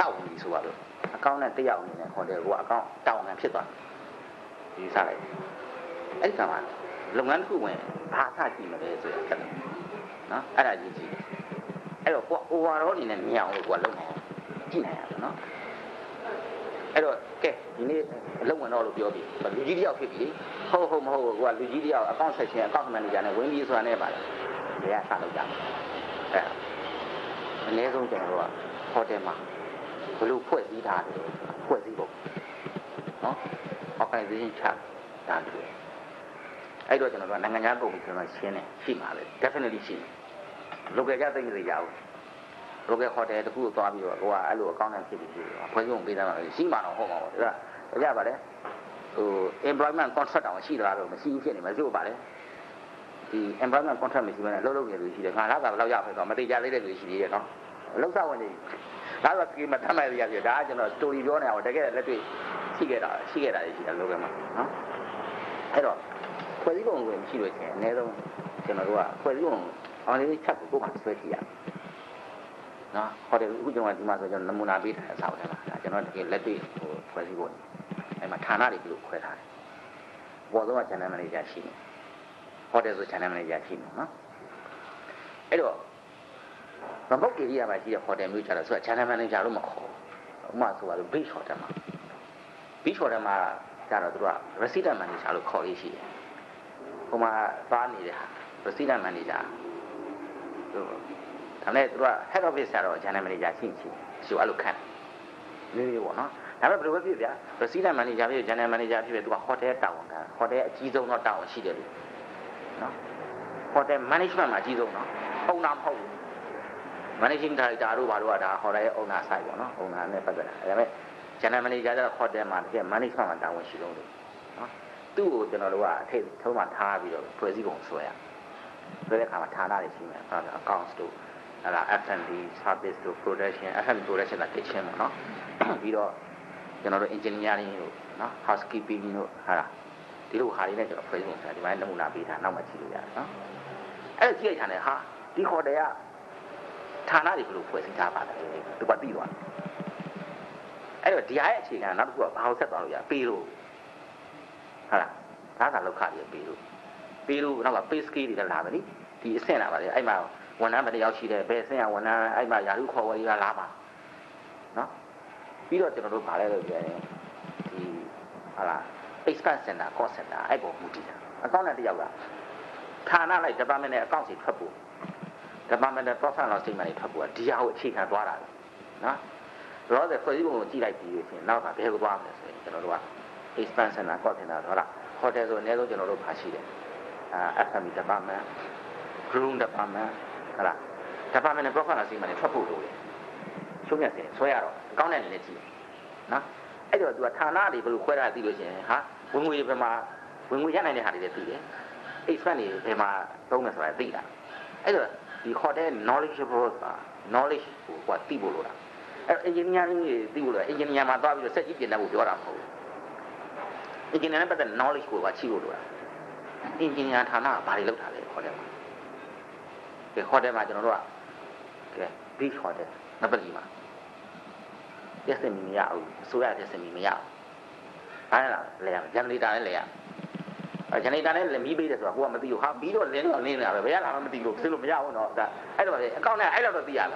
တောက်ပြီဆိုပါတော့အကောင့်နဲ့တက်ရောက်နေတယ်ဟိုတယ်ကအကောင့်တောင်းခံဖြစ်သွားတယ်ဒီစားလိုက်အဲ့ဒီကမှလုပ်ငန်းတစ်ခုဝင်ဘာစကြည့်မလဲဆိုရတဲ့နော်အဲ့ဒါကြီးကြည့်အဲ့တော့ကို overall အနေနဲ့မြင်အောင်လို့ကိုကလုပ်နိုင်ကြည့်နိုင်ရတယ်နော်အဲ့တော့ကဲဒီနေ့အလုပ်ဝင်တော့လို့ပြောပြီလူကြီးတယောက်ဖြစ်ပြီဟုတ်ဟုတ်မဟုတ်ကိုကလူကြီးတယောက်အကောင့်ဆက်ရှင်အကောင့်မန်နေဂျာနဲ့ဝင်ပြီးဆိုတာနဲ့ပါလေဒီကစလုပ်ကြမယ်အဲ့အနည်းဆုံးကျွန်တော်တို့ကဟိုတယ်မှာ ဘယ်လိုဖွဲ့စည်းထားတယ်ဖွဲ့စည်းဖို့နော် organization chart ဒါတွေ့အဲ့တော့ကျွန်တော်တို့ကနိုင်ငံခြားကုန်ပြီကျွန်တော်ရှင်းတယ်ရှိမှာလေ definitely ရှိတယ် local ကြသိနေကြအောင် local hotel တခုကိုသွားပြီးတော့ကိုကအဲ့လိုအကောင့်နဲ့ဖြစ်ပြီးဖွဲ့စည်းပုံပေးသားမှာရှိမှာတော့ဟုတ်မှာပေါ့ဒါကကြပါလေဟို employment contract တောင်ရှိသလားတော့မရှိဘူးဖြစ်နေမှာကျို့ပါလေဒီ employment contract မရှိဘဲနဲ့လှုပ်လှုပ်နေလို့ရှိတယ်ငါလာတာဘယ်လောက်ရဖဲတော့မတိကျလေးတဲ့လူရှိသေးတယ်နော်လှုပ်ဆောင်ဝင်နေ ဒါတော့စကီမတတ်မှရရပြဒါကကျွန်တော် story ပြောနေအောင်တကယ်လက်တွေ့ရှိခဲ့တာရှိခဲ့တာရှိတယ် local မှာနော်အဲ့တော့ဖွဲ့စည်းပုံဝင်ရှိလို့ရှိရင်အနည်းဆုံးကျွန်တော်တို့ကဖွဲ့စည်းပုံအောင်လေးချက်ကိုကိုယ်မှဆွဲကြည့်ရနော်ဟောတယ်အခုကျွန်တော်ဒီမှာဆိုကျွန်တော်နမူနာပေးထားတဲ့အစာအုပ်ထဲမှာဒါကျွန်တော်တကယ်လက်တွေ့ဟိုဖွဲ့စည်းပုံအဲ့မှာဌာနတွေဘယ်လိုခွဲထားလဲပေါ်ဆုံးက channel manager ရှိတယ်ဟောတယ်ဆို channel manager ရှိတယ်နော်အဲ့တော့ remote area မှာရှိတဲ့ hotel မျိုးကြတော့ဆိုတာ channel manager လို့မခေါ်ဘူးဥပမာဆိုပါလို့ beach hotel မှာ beach hotel မှာကြတော့သူက resident manager လို့ခေါ်လေးရှိတယ်ဟိုမှာသွားနေတဲ့ဟာ resident manager သူဒါနဲ့သူက head office ဆရာတော့ channel manager ရှိရှိရှိအဲ့လိုခန့်မျိုးမျိုးပေါ့နော်ဒါပေမဲ့ဘယ်လိုပဲဖြစ်ဗျာ resident manager ဖြစ် channel manager ဖြစ်ဖြစ်သူက hotel တာဝန်ခံ hotel အကြီးဆုံးတော့တာဝန်ရှိတယ်လို့နော် hotel management မှာအကြီးဆုံးနော်ပုံနာမဟုတ်ဘူး managing director တို့ဘာလို့ကဒါ hotel ရဲ့ owner site ပေါ့နော် owner နဲ့ပတ်သက်တာဒါပေမဲ့ general manager ကျတော့ hotel မှာတကယ် management မှာတာဝန်ရှိဆုံးလို့နော်သူ့ကိုကျွန်တော်တို့ကအထိတ်ထုံးမှထားပြီးတော့ဖွဲ့စည်းပုံဆွဲရဆွဲတဲ့အခါမှာဌာနတွေရှိမယ်ဟုတ်တယ် accounts တို့အဲ့ဒါ F&B service တို့ production F&B production က kitchen ပေါ့နော်ပြီးတော့ကျွန်တော်တို့ engineering တို့နော် housekeeping တို့ဟာလားဒီလိုဟာတွေနဲ့ကျွန်တော် ဖွဲ့စည်းပုံဆွဲဒီပိုင်းနမူနာပေးတာနောက်မှကြည့်လို့ရတယ်နော်အဲ့ဒါကြည့်ရတဲ့ဟာဒီ hotel က ဌာနတွေဘယ်လိုဖွဲ့စည်းထားပါလဲသူကသိသွားတယ်အဲ့တော့ဒီဟာရဲ့အခြေခံနောက်တစ်ခုကဘာလို့ဆက်သွားလို့ရပေးလို့ဟုတ်လားဒါကလောက်ခတွေပေးလို့ပေးလို့နောက်က pay scale တွေလည်းလာပဲလေဒီအဆင့်လာပါလေအဲ့မှာဝန်ထမ်းဘယ်နှယောက်ရှိတယ်ဘယ်အဆင့်ကဝန်ထမ်းအဲ့မှာယာရုခေါ်ဝေးရလာပါနော်ပြီးတော့ကျွန်တော်တို့ဗာလဲလို့ပြောရင်ဒီဟာလား expense center cost center အဲ့ပေါ်မူတည်တာအကောင့်နဲ့တယောက်ကဌာနလိုက် department နဲ့အကောင့်စီထွက်ဖို့ department နဲ့ profit and loss statement တွေထွက်ဖို့ဒီဟာကိုအခြေခံသွားတာနော်တော့တဲ့ဖွဲ့စည်းပုံကိုကြည့်လိုက်ပြီးလို့ရှိရင်နောက်ကဘယ်ကိုသွားမလဲဆိုရင်ကျွန်တော်တို့က expense center cost center တော့လား hotel ဆိုအနည်းဆုံးကျွန်တော်တို့ဖာရှိတယ်အာ FMI department groom department ဟုတ်လား department နဲ့ profit and loss statement တွေထွက်ဖို့လိုတယ်ရှုံးမြတ်စင်ဆွဲရတော့အကောင့်နဲ့လည်းကြည့်နော်အဲ့တော့သူကဌာနတွေဘယ်လိုခွဲတာသိလို့ရှိရင်ဟာဝင်ငွေဘယ်မှာဝင်ငွေရနိုင်တဲ့ဟာတွေလည်းသိတယ် expense တွေဘယ်မှာသုံးမယ်ဆိုတာသိတာအဲ့တော့ ဒီ hotel knowledgeable ဆိုတာ knowledge ကိုကသိဖို့လိုတာအဲ့ engineering တွေသိဖို့လို engineer မှာသွားပြီးတော့စက်ကြီးပြင်တတ်ဖို့ပြောတာမဟုတ်ဘူး engineer နဲ့ပတ်သက် knowledge ကိုကချိဖို့လိုတာ engineer ဌာနကဘာတွေလုပ်တာလဲ hotel မှာဒီ hotel မှာကျွန်တော်တို့ကကဲ beach hotel နပလီမှာရက်စင်မီမရဘူးအစိုးရရက်စင်မီမရဘူးအားရလားလဲရ generator နဲ့လဲရအဲ ဂျန်နေတာနဲ့လည်းမီးပေးတယ်ဆိုတာကိုကမသိဘူးဟာပြီးတော့လင်းတော့လင်းနေတာပဲဘယ်ရလာမှမသိလို့သိလို့မရဘူးတော့ဒါအဲ့တော့အကောင့်နဲ့အဲ့လောက်တော့သိရလား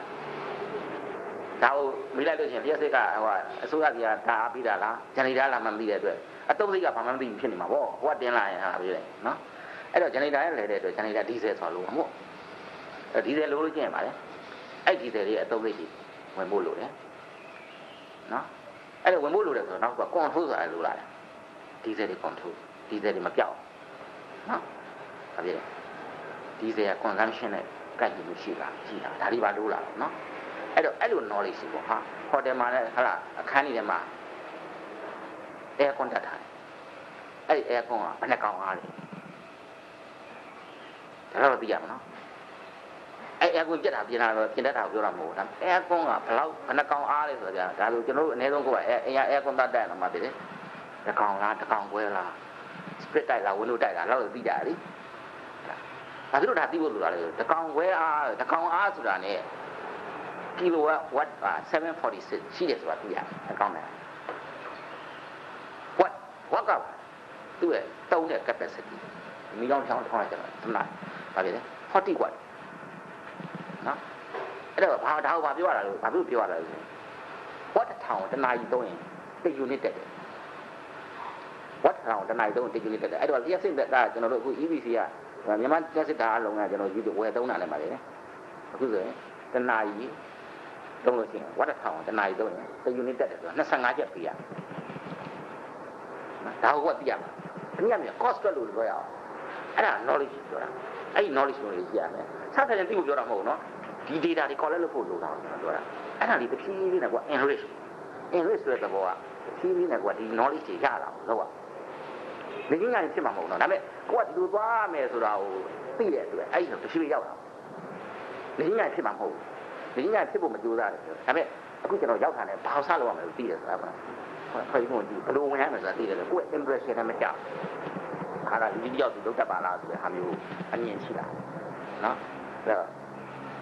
ဒါကိုမိလိုက်လို့ရှိရင်လျှက်စိတ်ကဟိုအစိုးရကြီးကဒါအားပေးတာလားဂျန်နေတာလားမှမသိတဲ့အတွက်အတုံးစိတ်ကဘာမှမသိဘူးဖြစ်နေမှာပေါ့ဟိုကတင်းလာရင်ဟာပြီးတယ်နော်အဲ့တော့ဂျန်နေတာနဲ့လဲတဲ့အတွက်ဂျန်နေတာဒီဇယ်ဆိုတာလို့မဟုတ်အဲ့ဒီဇယ်လို့လို့ကျင့်ပါလေအဲ့ဒီဇယ်လေးအတုံးစိတ်ကြီးဝင်ဖို့လိုတယ်နော်အဲ့တော့ဝင်ဖို့လိုတယ်ဆိုတော့နောက်က control ဆိုတာလိုလာတယ်ဒီဇယ်တွေ control ဒီဇယ်တွေမပြောက် နော်ဒါပြည့်ဒီဇယ်က consumption နဲ့ကိုက်ညီမှုရှိလားရှိတာဒါတွေပါလို့လာနော်အဲ့တော့အဲ့လို knowledge ရှိပေါ့ဟာ hotel မှာလည်းဟာအခန်းကြီးထဲမှာ air con တက်ထားတယ်အဲ့ဒီ air con ကဘယ်နှကောင်အားလဲဒါတော့သိရမှာနော်အဲ့ air con ပြက်တာပြင်လာတော့ပြင်တတ်တာကိုပြောတာမဟုတ်ဘူးဒါ air con ကဘယ်လောက်ဘယ်နှကောင်အားလဲဆိုတော့ဒါဆိုကျွန်တော်တို့အနည်းဆုံးကိုယ်က air air con တက်တယ်လို့မှသိတယ်တကောင်လားတကောင်ခွဲလား split တိုက်လား window တိုက်လားလောက်သိကြတယ်လေဘာဖြစ်လို့ဒါသိဖို့လိုတာလဲတကောင်ခွဲအားတကောင်အားဆိုတာ ਨੇ kilowatt watt 746ရှိတယ်ဆိုတာသိရတယ်အကောင်းတယ် watt watt ကသူ့ရဲ့တုံးတဲ့ capacity မိကောင်းချောင်းထောင်းလိုက်ကြတော့သမနာဘာဖြစ်လဲ40 watt နော်အဲ့တော့ဘာဒါကိုဘာပြောရတာလဲဘာလို့ပြောရတာလဲဆို watt ထောင်တနာရီသုံးရင်တစ် unit တက်တယ် watt ထောင်တနာရီသုံးတစ် unit တက်တယ်အဲ့တော့လျှက်စစ်တက်ကကျွန်တော်တို့အခု EBC ကမြန်မာလျှက်စစ်တာအလုံးကကျွန်တော်ယူဝယ်သုံးတာလည်းပါတယ်အခုဆိုရင်တနာရီသုံးလို့ရှိရင် watt ထောင်တနာရီသုံးရင်တစ် unit တက်တယ်ဆိုတော့25ချက်ပေးရဒါကိုကသိရမှာအနည်းငယ် cost လို့ပြောရအောင်အဲ့ဒါ knowledge ပြောတာအဲ့ဒီ knowledge ကိုလေကြည့်ရမယ်ဆက်ဆက်ရင်သိဖို့ပြောတာမဟုတ်ဘူးနော်ဒီ data တွေ collect လုပ်ဖို့လိုတာကျွန်တော်ပြောတာအဲ့ဒါလေးတစ်ဖြည်းဖြည်းနဲ့ကွာ enrich enrich ဆိုတဲ့သဘောကတစ်ဖြည်းဖြည်းနဲ့ကွာဒီ knowledge တွေရလာ အောင်လုပ်ရနေကြီးညာဖြစ်မှာမဟုတ်တော့ဒါပေမဲ့ကိုကဒီလိုသွားမယ်ဆိုတာကိုသိတဲ့အတွက်အဲ့ဒီတော့တစ်ဖြည်းဖြည်းရောက်လာနေကြီးညာဖြစ်မှာမဟုတ်ဘူးနေကြီးညာဖြစ်ဖို့မကြိုးစားတယ်ဒါပေမဲ့အခုကျွန်တော်ရောက်တာနဲ့ဘာလို့စလုပ်ရမလဲသိတယ်ဆိုတာကခွေးဖို့ဒီဘယ်လိုဝင်ရမယ်ဆိုတာသိတယ်လေကိုယ့် impression နဲ့မကြောက်ဟာကဒီကြောက်သူလုတ်တတ်ပါလားဆိုတဲ့ဟာမျိုးအမြင်ရှိတာနော်အဲ့တော့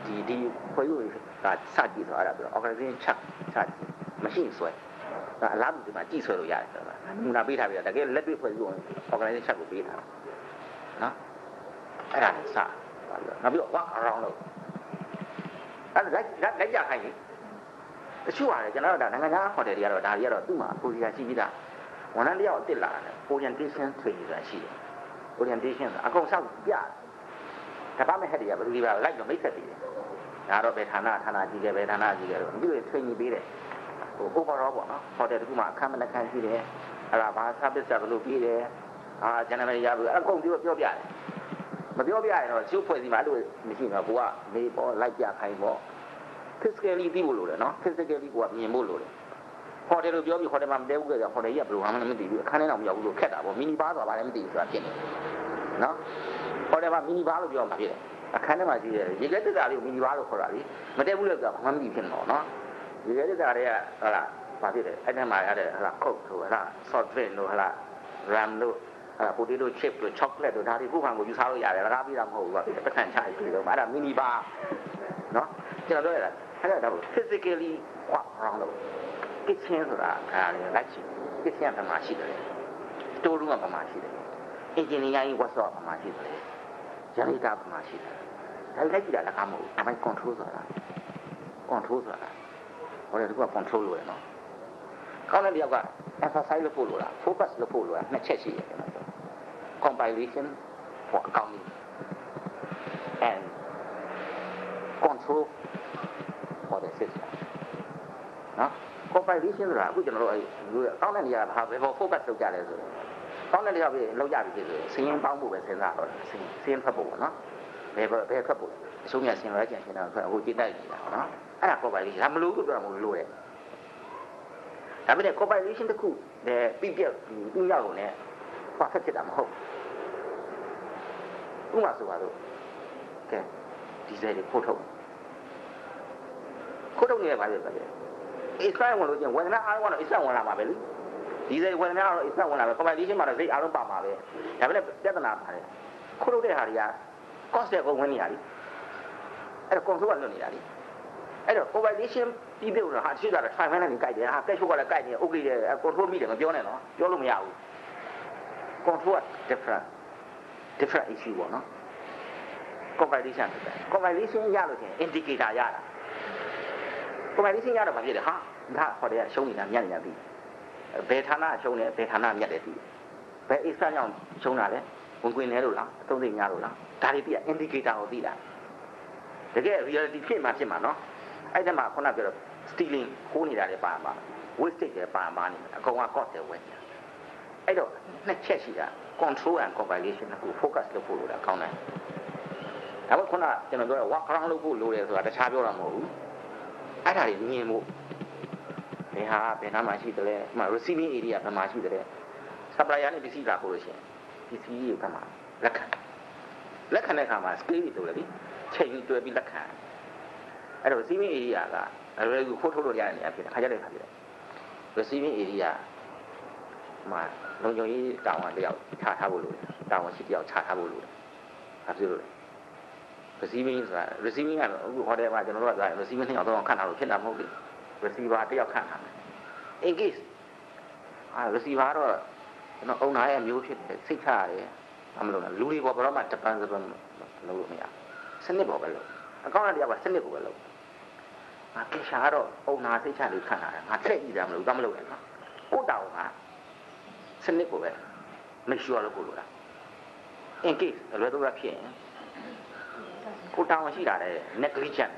ဒီဒီခွေးဖို့ကစကြည့်ဆိုအဲ့ဒါပြော organization ချက်စကြည့်မရှိဆွဲ ဒါအလားတူဒီမှာကြည့်ဆွဲလို့ရတယ်ဆိုတာနမူနာပေးထားပြီးတော့တကယ်လက်တွေ့ဖွဲ့ပြီးတော့ organization ချက်ကိုပေးထားနော်အဲ့ဒါနဲ့စနောက်ပြီးတော့ walk around လို့အဲ့ဒါလိုက်လိုက်ကြခိုင်းလေတချို့ဟာလေကျွန်တော်တို့ဒါနိုင်ငံခြားဟိုတယ်တွေကတော့ဒါတွေကတော့သူ့မှာပူစီကရှိပြီးသားဝန်ထမ်းတယောက်အစ်စ်လာတယ် orientation training ဆိုတာရှိတယ် orientation ဆိုတာအကုန်ဆောက်ပြတယ်ဒါပေမဲ့ဟဲ့တွေကဘယ်လိုဒီပါလိုက်တော့မိတ်ဆက်တည်တယ်ဒါတော့ဘယ်ဌာနဌာနကြီးတယ်ဘယ်ဌာနကြီးတယ်တော့ဒီလို training ပေးတယ် ဟို overall ပေါ့နော်ဟိုတယ်တခုမှအခမ်းမနှခမ်းရှိတယ်အဲ့ဒါဘာ service ကဘယ်လိုပြီးတယ်အာ general ရပြီအကုန်ပြောပြောပြတယ်မပြောပြရင်တော့ကျုပ်ဖွဲ့စီမှာအဲ့လိုမရှိတော့ကိုကနေပေါ်လိုက်ပြခိုင်းပေါ့ physically သိဖို့လိုတယ်နော် physically ကိုကမြင်ဖို့လိုတယ်ဟိုတယ်လို့ပြောပြီးဟိုတယ်မှာမတဲဘူးကြဟိုတယ်ကြီးကဘယ်လိုမှမသိဘူးအခန်းထဲတော့မရောက်ဘူးလို့ခက်တာပေါ့မီနီဘာဆိုတာဘာလည်းမသိဘူးဆိုတာဖြစ်နေနော်ဟိုတယ်မှာမီနီဘာလို့ပြောမှာဖြစ်တယ်အခန်းထဲမှာရှိတယ်ရေခဲတက်တာလေးကိုမီနီဘာလို့ခေါ်တာလေမတဲဘူးလို့ပြောမှမသိဖြစ်နေတော့နော် ရေခဲတက်တာတွေကဟလာဘာဖြစ်လဲအဲ့ထဲမှာရတဲ့ဟလာခုတ်ဆိုဟလာ soft drink တို့ဟလာ ram တို့အဲ potato chip တို့ chocolate တို့ဒါတွေခုခံကိုယူစားလို့ရတယ်လကားပြီးတာမဟုတ်ဘူးကွာပတ်စံချပြီးတော့အဲ့ဒါမီနီဘာနော်ကျွန်တော်ပြောရတာအဲ့ဒါတော့ physically walk around လို့ kitchen ဆိုတာအဲ့ဒါလည်းလိုက်ချင် kitchen ကဘာမှရှိတယ် store room ကဘာမှရှိတယ် engineering workshop ဘာမှရှိတယ် janitor ဘာမှရှိတယ်ဒါလိုက်ကြည့်တာလည်းကားမဟုတ်ဘူးအမိုင်း control ဆိုတာ control ဆိုတာ ဟိုလေဒီက control လို့ရနော်ကောင်းတဲ့တယောက်က emphasize လုပ်ဖို့လိုတာ focus လုပ်ဖို့လိုတာနှစ်ချက်ရှိတယ်ကျွန်တော်ပြော compilation for accounting and control for the system နော် compilation ဆိုတာအခုကျွန်တော်တို့အဲကောင်းတဲ့နေရာဘာပဲ focus လုပ်ကြလဲဆိုတော့ကောင်းတဲ့နေရာပဲလောက်ကြပြီဖြစ်ဆိုစည်ရင်ပေါင်းဖို့ပဲစဉ်းစားတော့စည်စည်ရင်ဖတ်ဖို့ပေါ့နော်ဘယ်ဘယ်ဖတ်ဖို့ အဆုံးမြတ်ဆင်ရဲကြံရှင်တော့အခုကြည့်တိုက်နေတာနော်အဲ့ဒါ compilation ဒါမလို့ပြောတာမဟုတ်လို့တဲ့ဒါပေမဲ့ compilation တစ်ခုနဲ့ပြပြပြရကုန်နဲ့ perfect ဖြစ်တာမဟုတ်ဥပမာဆိုပါတော့ကဲဒီဇယ်တွေပို့ထုတ်ခိုးထုတ်နေရပါလေပါလေအစ္စလာမ်ဝင်လို့ချင်းဝေဒနာအားလုံးကတော့အစ္စလာမ်ဝင်လာမှာပဲလေဒီစိတ်ဝေဒနာကတော့အစ္စလာမ်ဝင်လာပဲ compilation မှာတော့စိတ်အားလုံးပါမှာပဲဒါပေမဲ့ပြဿနာပါတယ်ခိုးထုတ်တဲ့ဟာတွေက cost တဲ့ကုန်ဝင်နေရလေ အဲ့တော့ control ကလွတ်နေတာလေအဲ့တော့ compilation ပြီးပြုတ်တော့ဟာရှိတာတော့ try မှန်းနဲ့ကြိုက်တယ်ဟာ cash ကလည်းကြိုက်နေ okay တယ် control မိတယ်မပြောနဲ့နော်ပြောလို့မရဘူး control က different different issue ပေါ့နော် compilation ဖြစ်တယ် compilation ရလို့ချင်း indicator ရတာ compilation ရတော့ဘာဖြစ်လဲဟာဒါဟောတယ်ရှုံးနေတာမြတ်နေတာပြီဘယ်ဌာနရှုံးတယ်ဘယ်ဌာနမြတ်တယ်ပြီဘယ် extra ကြောင့်ရှုံးတာလဲဝင်ခွင်နေလို့လားအသုံးသိညာလို့လားဒါတွေသိရ indicator ကိုသိတာ တကယ် reality ဖြစ်မှဖြစ်မှာနော်အဲ့ဒါမှခုနပြောတော့ stealing ခိုးနေတာတွေပါမှာ wastage တွေပါမှာနေအကောင်က cost တွေဝင်နေတာအဲ့တော့နှစ်ချက်ရှိတာ control and compilation ကို focus လုပ်ဖို့လိုတာကောင်းတယ်ဒါပေမဲ့ခုနကျွန်တော်ပြောတာ work around လုပ်ဖို့လိုတယ်ဆိုတာတခြားပြောတာမဟုတ်ဘူးအဲ့ဒါတွေမြင်ဖို့ဘယ်ဟာဘယ်နားမှာရှိတယ်လဲဥပမာ receiving area ဘယ်မှာရှိတယ်လဲ supplier နဲ့ပစ္စည်းလာပို့လို့ရှိရင်ပစ္စည်းကိုကမှလက်ခံ လက်ခံတဲ့အခါမှာ scale တွေလုပ်လေပြီချိန်ပြီးတွဲပြီးလက်ခံအဲ့တော့ receiving area ကလွယ်ကူဖိုးထုတ်လို့ရတဲ့နေရာဖြစ်တယ်ခါကြတဲ့ခါဖြစ်တယ် receiving area မှာလုံခြုံရေးတာဝန်တယောက်ချထားဖို့လိုတယ်တာဝန်ရှိတယောက်ချထားဖို့လိုတယ်ဘာဖြစ်လို့လဲ receiving ဆိုတာ receiving ကတော့အခု hotel မှာကျွန်တော်တို့က receiving နှစ်ယောက်သုံးယောက်ခန့်ထားလို့ဖြစ်တာမဟုတ်ဘူး receiver တစ်ယောက်ခန့်ထားတယ် in case အာ receiver တော့ကျွန်တော်အုံနာရဲ့မျိုးဖြစ်တယ်စိတ်ချရတယ်ဘာ မလို့လဲလူတွေပေါ်ဘယ်တော့မှဂျပန်စပန်လုပ်လို့မရစနစ်ပေါ်ပဲလုပ်အကောင့်တရားကစနစ်ကိုပဲလုပ်ငါကေရှာကတော့အုံနာစိတ်ချလေးခန့်ထားတယ်ငါထည့်ကြည့်တာမလို့ဘာမလို့လဲနော်ကိုတောင်ကစနစ်ကိုပဲ make sure လုပ်ကိုလို့လား in case အလွယ်သုံးရဖြစ်ရင်ကိုတောင်ရှိတာလေ negligent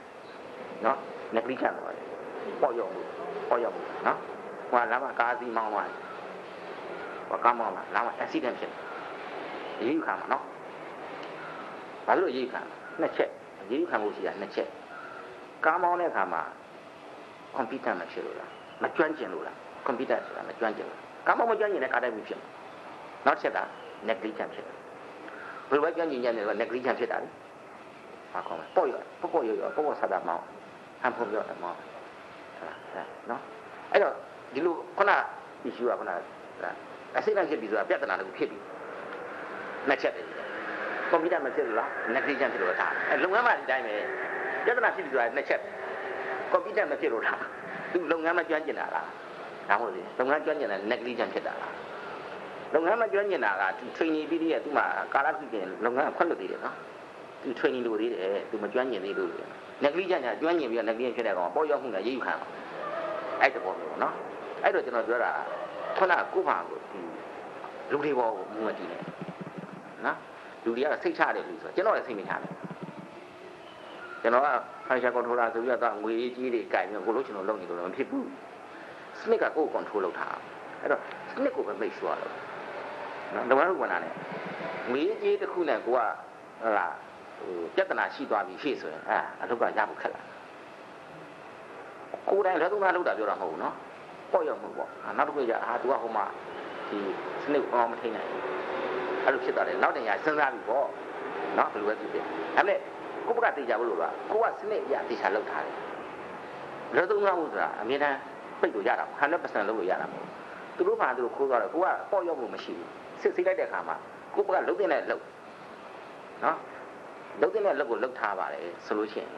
နော် negligent တော့တယ်ပေါ့ရောက်မှုပေါ့ရောက်မှုနော်ဟိုကလမ်းမှာကားစီးမောင်းသွားတယ်ဟိုကားမောင်းလာလမ်းမှာ accident ဖြစ်တယ်အ ရေးယူခံမှာနော်ဘာလို့အရေးယူခံနှစ်ချက်အရေးယူခံဖို့ရှိတာနှစ်ချက်ကားမောင်းတဲ့အခါမှာကွန်ပျူတာမဖြစ်လို့လားမကျွမ်းကျင်လို့လားကွန်ပျူတာဆိုတာမကျွမ်းကျင်လို့ကားမောင်းမကျွမ်းကျင်တဲ့ကားတိုက်မှုဖြစ်မှာနောက်ချက်က negligent ဖြစ်တယ်ဘယ်လိုပဲကျွမ်းကျင်ကြတယ်က negligent ဖြစ်တာလေဘာခေါ်မလဲပေါ့ရပေါ့ပေါ့ရရပေါ့ပေါ့ဆာတာမောင်းဟန်ဖို့ပြောတယ်မောင်းနော်အဲ့တော့ဒီလိုခုန issue ကခုနအစိမ့်ဖြစ်ပြီဆိုတာပြဿနာတခုဖြစ်ပြီ နှစ်ချက်တည်းကွန်ပျူတာမဖြစ်လို့လား negligent ဖြစ်လို့လားအဲလုပ်ငန်းမှာဒီတိုင်းပဲပြဿနာဖြစ်ပြီဆိုတာနှစ်ချက်ကွန်ပျူတာမဖြစ်လို့လားသူလုပ်ငန်းမကျွမ်းကျင်တာလားဒါမှမဟုတ်လေလုပ်ငန်းကျွမ်းကျင်တာ negligent ဖြစ်တာလားလုပ်ငန်းမကျွမ်းကျင်တာကသူ training ပြီးပြီးရဲ့သူမှကာလခုကျင်လုပ်ငန်းခွင့်လွှတ်သေးတယ်နော်သူ training လုပ်သေးတယ်သူမကျွမ်းကျင်သေးလို့ negligent ကကျွမ်းကျင်ပြီးတော့ negligent ဖြစ်တဲ့ကောင်ပေါ်ရောက်မှုနဲ့ရေးယူခံအောင်အဲ့တဘောမျိုးနော်အဲ့တော့ကျွန်တော်ပြောတာခုနကကိုပါကိုဒီလူတွေပေါ်ကိုမူမတည်နေ နော်လူတွေကတော့စိတ်ချတယ်လို့ဆိုကျွန်တော်လည်းစိတ်မချတယ်ကျွန်တော်က financial controller ဆိုပြီးတော့ငွေကြီးတွေကြိုင်ပြီးကိုလို့ကျွန်တော်လုပ်နေလို့မဖြစ်ဘူးစနစ်ကကိုယ် control လုပ်ထားအဲ့တော့စနစ်ကိုပဲ make sure လုပ်နော်တော့ဘာလို့ဝင်လာလဲငွေကြီးတစ်ခုနဲ့ကိုကဟလာဟိုပြဿနာရှိသွားပြီရှေ့ဆိုရင်အဲအလုပ်ကရဖို့ခက်လာကိုယ်တိုင်လည်းသုံးသားလုပ်တာပြောတာမဟုတ်ဘူးနော်ပေါ့ရောက်မှုပေါ့နောက်တစ်ခုကျအာ तू ကဟိုမှာဒီစနစ်အောင်မထိနိုင်ဘူး အဲ့လိုဖြစ်သွားတယ်နောက်တင်ရစဉ်းစားပြီပေါ့နော်ဘယ်လိုပဲဖြစ်ဖြစ်ဒါပေမဲ့ကိုယ့်ဘက်ကသိကြဘူးလို့ကကိုကစနစ်အရာသိချာလုပ်ထားတယ်လောသုံးသားမှုဆိုတာအမြဲတမ်းပိတ်လို့ရတာ100%လုပ်လို့ရတာမဟုတ်သူတို့မှသူတို့ခိုးသွားတော့ကိုကပေါ့ရောက်မှုမရှိဘူးစစ်ဆေးလိုက်တဲ့အခါမှာကိုယ့်ဘက်ကလုံးတင်တဲ့လုပ်နော်လုံးတင်တဲ့လုပ်ကိုလုပ်ထားပါတယ်ဆိုလို့ရှိရင်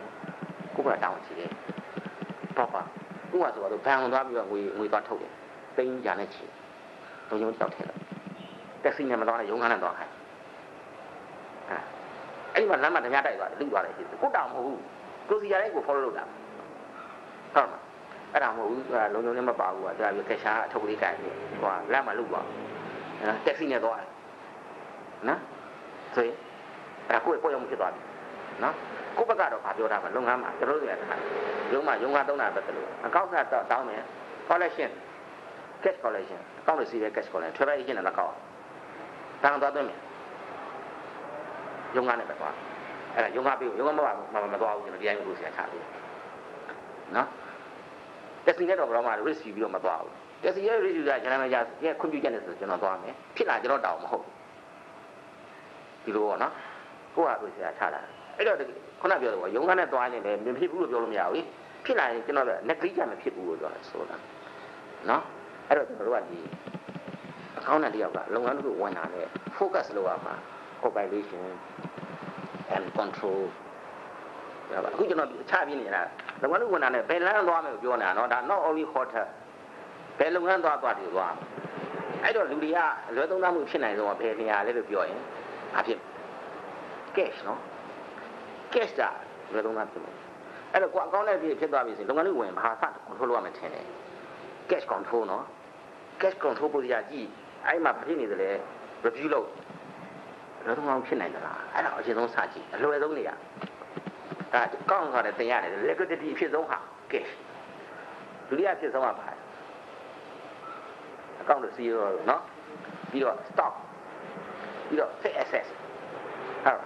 ကိုယ့်ဘက်ကတောင်းချင်တယ်ပေါ့ပါကိုကဆိုတော့ဘန်ဝင်သွားပြီးတော့ငွေငွေသွားထုတ်တယ်သိန်းရာနဲ့ချီလုံးလုံးတောက်ထဲလိုက် တက်စီနဲ့မသွားနဲ့ရုံခန်းနဲ့သွားခိုင်းအဲအဲ့ဒီမှာလမ်းမှာဓမြတိုက်သွားတယ်လူသွားတယ်ရှိတယ်ကိုတောင်မဟုတ်ဘူးကိုစီရတဲ့ကို follow လုပ်တာဟုတ်မှာအဲ့ဒါမဟုတ်ဘူးလုံးလုံးနဲ့မပါဘူးကဒါပြီးကက်ရှာအထုပ်လေးကိုင်ပြီးဟိုလမ်းမှာလုသွားနော်တက်စီနဲ့သွားတယ်နော်ဆိုရင်အဲ့ဒါကိုယ့်ရဲ့ပေါ်ရောက်မှုဖြစ်သွားပြီနော်ကိုယ့်ဘက်ကတော့ဗာပြောတာပါလုပ်ငန်းမှာကျွန်တော်တို့ရတာရုံးမှာရုံးကသုံးတာပဲတလို့အကောင့်ကတောင်းမယ် collection cash collection အကောင့်တွေစီးတဲ့ cash collection travel agent နဲ့လည်းကောက် တန်းသွားသွင်းမယ်ရုံးကနဲ့ပဲသွားအဲ့ဒါရုံးကပြီးရုံးကမပါမမသွားဘူးကျွန်တော်ဒီတိုင်းလို့ဆရာချပြီးနော်တက်စီနဲ့တော့ဘယ်တော့မှ risk ယူပြီးတော့မသွားဘူးတက်စီရဲ့ risk ယူတာကျွန်တော်မကြရဲ့ခွင့်ပြုချက်နဲ့ဆိုကျွန်တော်သွားမယ်ဖြစ်လာကျွန်တော်တောင်းမဟုတ်ဒီလိုပေါ့နော်ကိုယ့်ဟာကိုယ်ဆရာချတာအဲ့တော့ခုနပြောတယ်ပေါ့ရုံးကနဲ့သွားနေတယ်မဖြစ်ဘူးလို့ပြောလို့မရဘူးဖြစ်လာရင်ကျွန်တော်က negligent မဖြစ်ဘူးလို့ပြောတာဆိုတာနော်အဲ့တော့ကျွန်တော်တို့ကဒီ အကောင့်နဲ့တယောက်ကလုပ်ငန်းတစ်ခုဝင်လာတဲ့ focus လုပ်ရမှာ operation and control အခုကျွန်တော်ချပြနေတာလုပ်ငန်းတစ်ခုဝင်လာတဲ့ဘယ်လမ်းသွားမယ်ပြောနေတာနော်ဒါ not only hotel ဘယ်လုပ်ငန်းသွားသွားတယ်သွားအဲ့တော့လူတွေကအလွယ်သုံးသားမှုဖြစ်နိုင်ဆုံးကဘယ်နေရာလဲလို့ပြောရင်အဖြစ် cash နော် cash တာလွယ်သုံးသားဖြစ်မယ်အဲ့တော့ကိုအကောင့်နဲ့ပြည့်ဖြစ်သွားပြီဆိုလုပ်ငန်းလေးဝင်ဘာစ control လုပ်ရမယ်ထင်တယ် cash control နော် cash control ပုံစံကြည့် အဲ့မှာဖြစ်နေတယ်လေ review လုပ်လွယ်သုံးသားဖြစ်နိုင်သလားအဲ့ဒါအရင်ဆုံးစကြည့်အလွယ်ဆုံးနေရဒါကောင်းဆိုတဲ့တင်ရတယ် liquidity အဖြစ်ဆုံးဟာ cash ဒုတိယအဖြစ်ဆုံးကဘာလဲအကောင့်လို့စီရောနော်ပြီးတော့ stock ပြီးတော့ fixed assets ဟုတ်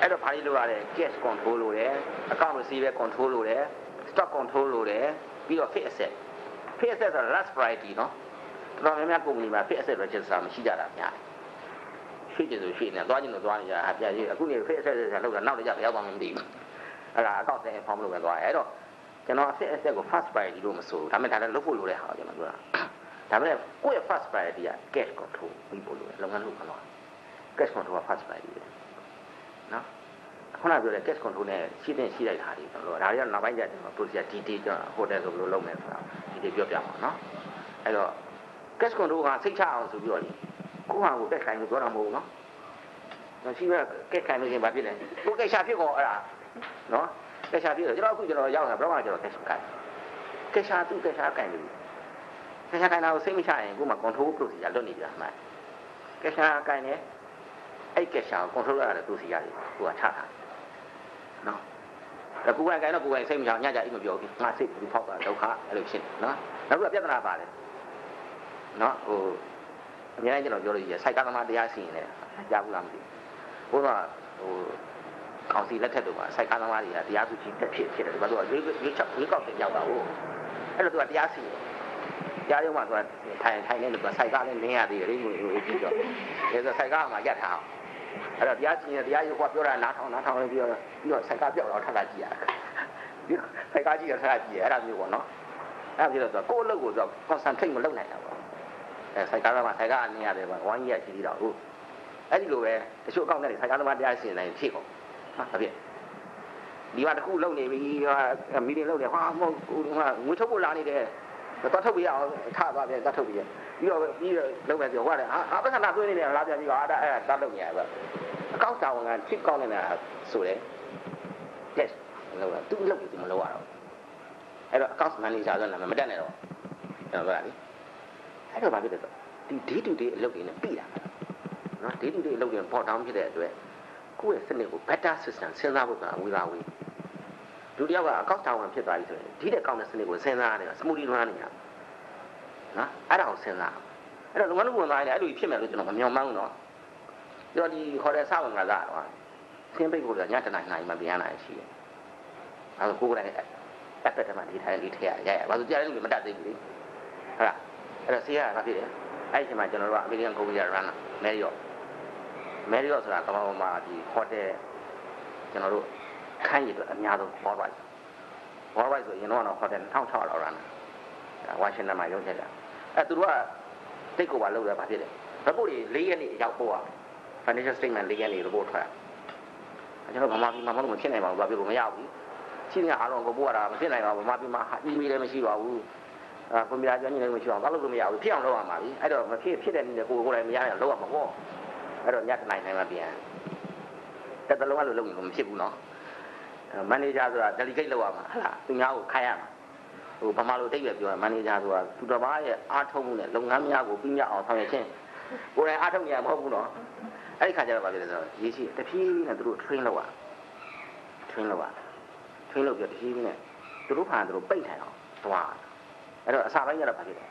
အဲ့တော့ဘာလို့လုပ်ရလဲ cash control လုပ်တယ် account receiver control လုပ်တယ် stock control လုပ်တယ်ပြီးတော့ fixed asset fixed asset ဆိုတာ last priority နော် တော်တော်များများကုမ္ပဏီမှာ fixed asset register မရှိကြတာများရွှေ့ကျင်ဆိုရွှေ့နေသွားကျင်လို့သွားနေကြအပြည့်ကြီးအခုနေ fixed asset ဆိုတာလောက်တာနောက်လည်းကြဘယ်ရောက်မှမသိဘူးအဲ့ဒါ account တဲ့ form လုပ်ပဲသွားတယ်အဲ့တော့ကျွန်တော် fixed asset ကို first priority လို့မဆိုဘူးဒါပေမဲ့ဒါလည်းလုပ်ဖို့လိုတဲ့ဟာကျွန်တော်ပြောတာဒါပေမဲ့ကိုယ့်ရဲ့ first priority က cash control ပြီးဖို့လိုတယ်လုပ်ငန်းလုပ်ခါတော့ cash control က first priority ပဲနော်ခုနခုနပြောတဲ့ cash control နဲ့ရှိတဲ့ရှိလိုက်တာဒီကျွန်တော်ဒါတွေကနောက်ပိုင်းကျကျွန်တော် procedure detail ကျွန်တော် hotel ဆိုဘယ်လိုလုပ်မလဲဆိုတာ detail ပြောပြပါနော်အဲ့တော့ cash control ကစိတ်ချအောင်ဆိုပြီးတော့လေကိုဟာကိုတက်ခိုင်းလို့ပြောတာမဟုတ်ဘူးနော်မရှိဘဲကက်ခိုင်းလို့ရှင်ဘာဖြစ်လဲကိုကက်ရှာဖြစ်ကောအဲ့ဒါနော်ကက်ရှာဖြစ်တော့ကျွန်တော်အခုကျွန်တော်ရောက်တာဘယ်တော့မှကျွန်တော်ကက်ရှာကိုင်ကက်ရှာသူကက်ရှာကိုင်လို့ကက်ရှာကိုင်တာကိုစိတ်မချရင်ကိုမှ control procedure လွတ်နေကြမှာကက်ရှာကိုင်နေအဲ့ကက်ရှာကို control ရတဲ့ procedure တွေကိုကချတာနော်ဒါကိုယ်ကကိုင်တော့ကိုယ်ကစိတ်မချအောင်ညကြအိမ်မပြောဘူးငါစိတ်ဘူးဖောက်တာဒုက္ခအဲ့လိုဖြစ်နော်နောက်ပြီးပြဿနာပါတယ် နော်ဟိုအများကြီးကျွန်တော်ပြောလို့ရစိုက်ကားသမားတရားစီရင်တယ်ကြားဘူးလားမသိဘူးဘုရားဟိုကောင်စီလက်ထက်တို့ကစိုက်ကားသမားတွေကတရားစုကြီးတက်ဖြစ်ဖြစ်တယ်ဘာလို့ရွေးရွေးချောက်ရွေးကောက်တင်ရောက်တာဟုတ်အဲ့လိုသူကတရားစီရင်တရားရုံးမှာသူကထိုင်ထိုင်နေလို့သူကစိုက်ကားလေးနင်းရသေးတယ်လေဟိုဟိုကြည့်တော့ဒါဆိုစိုက်ကားမှာရက်ထားအောင်အဲ့တော့တရားစီရင်တရားရုံးကပြောတာနားထောင်နားထောင်လို့ပြီးတော့ပြီးတော့စိုက်ကားပြောက်တော့ထပ်လာကြည့်ရပြီးတော့စိုက်ကားကြည့်ရထပ်လာကြည့်ရအဲ့ဒါမျိုးပေါ့နော်အဲ့ဒါပြီးတော့သူကကိုယ့်အလုပ်ကိုသူက concentrate မလုပ်နိုင်တာ ပေါ့အဲစိုက်ကားမှာစိုက်ကားအနေရတယ်ပေါ့ဝိုင်းကြီးရရှိသေးတော့ဟုတ်အဲ့ဒီလိုပဲတချို့အကောင့်နဲ့စိုက်ကားသမားတရားစီရင်နိုင်ဖြစ်ကုန်ဟာဒါပြဒီမှာတခုလုံနေပြီဟာမီဒီလုံနေဟာမဟုတ်ဟာငွေထုတ်ဖို့လာနေတယ်တော့ထုတ်ပြရအောင်ထသွားပြန်တတ်ထုတ်ပြရပြီးတော့ပြီးတော့လုံမယ်ပြောဟောတယ်ဟာအပက္ခနာသွင်းနေတယ်လားပြန်ပြီးတော့အဲ့ဒါအဲ့ဒါတတ်လုပ်နေရပဲအကောင့်တာဝန်ကချစ်ကောင်းနေတာဆိုတယ် yes လောက်တာသူ့လုပ်ပြီးသူမလုပ်ရတော့အဲ့တော့ account manager ဆိုနာမည်မတက်နဲ့တော့ကျွန်တော်ပြောတာလေ အဲ့တော့ဘာဖြစ်လဲဆိုဒီ day to day အလုပ်တွေနဲ့ပြီးတာနော် day to day အလုပ်တွေပေါ် down ဖြစ်တဲ့အတွက်ကိုယ့်ရဲ့စနစ်ကို better system စဉ်းစားဖို့ကဝေပါဝေးလူတယောက်ကအကောက်တာဝန်ဖြစ်သွားပြီဆိုရင်ဒီတဲ့ကောင်းတဲ့စနစ်ကိုစဉ်းစားရတယ် smoothly run နေတာနော်အဲ့ဒါကိုစဉ်းစားအဲ့တော့လုပ်ငန်းလုပ်ဝင်သွားရင်အဲ့လိုဖြစ်မယ်လို့ကျွန်တော်မမျှော်မှန်းဘူးနော်ပြီးတော့ဒီခေါ်တဲ့စဝင်ကစားတော့ဆင်းပိတ်ဖို့ကညတနိုင်နိုင်မှပြန်လာရှိတယ်အဲ့တော့ကိုယ်ကလည်းတက်တက်တမှဒီထိုင်လေးထည့်ရရရဘာလို့ကြားတဲ့လူတွေမတတ်သေးဘူးလေဟုတ်လား အဲ့တော့ဆေးရတာဖြစ်တယ်အဲ့ဒီချိန်မှာကျွန်တော်တို့ကအမေရိကန်ကုမ္ပဏီက run တာမဲရီယောမဲရီယောဆိုတာကမ္ဘာပေါ်မှာဒီဟိုတယ်ကျွန်တော်တို့ခန်းရည်အတွက်အများဆုံး worldwide worldwide ဆိုရင်တော့ဟိုတယ်1600လောက် run တာဝါရှင်တန်မှာရုံးချက်တာအဲ့သူတို့ကတိတ်ကိုပါလောက်ရပါဖြစ်တယ် report တွေ၄ရက်နေရောက်ပို့ရ financial statement ၄ရက်နေ report ထွက်ကျွန်တော်ဗမာပြည်မှာမလို့မဖြစ်နိုင်ပါဘူးဘာဖြစ်လို့မရဘူးရှိနေအားလုံးကိုပို့ရတာမဖြစ်နိုင်ပါဘူးဗမာပြည်မှာ email လည်းမရှိပါဘူးအာ ကွန်ပျူတာကျွမ်းကျင်လည်းမရှိပါဘူးဘာလို့လို့မရဘူးဖြစ်အောင်လုပ်ရမှာပြီအဲ့တော့မဖြစ်ဖြစ်တဲ့နည်းနဲ့ကိုယ်ကိုယ်လည်းမရရင်လုပ်ရမှာပေါ့အဲ့တော့ညတနိုင်နိုင်မှပြန်တက်တလုံးကလို့လုပ်ရင်မဖြစ်ဘူးနော်မန်နေဂျာဆိုတာ delegate လုပ်ရမှာဟလားသူများကိုခိုင်းရမှာဟိုဗမာလိုတိတ်ပဲပြောရင်မန်နေဂျာဆိုတာသူတစ်ပါးရဲ့အားထုတ်မှုနဲ့လုပ်ငန်းများကိုပြီးမြောက်အောင်ဆောင်ရွက်ခြင်းကိုယ်တိုင်အားထုတ်နေရမဟုတ်ဘူးနော်အဲ့ဒီခါကျတော့ဗာဖြစ်လဲဆိုတော့ရေးရှိတဖြည်းဖြည်းနဲ့သူတို့ train လုပ်ရ train လုပ်ရ train လုပ်ပြီးတဖြည်းဖြည်းနဲ့သူတို့ဖာသူတို့ပိတ်ထိုင်အောင်သွား အဲ့တော့အစာပိုင်းကျတော့ဗာဖြစ်တယ်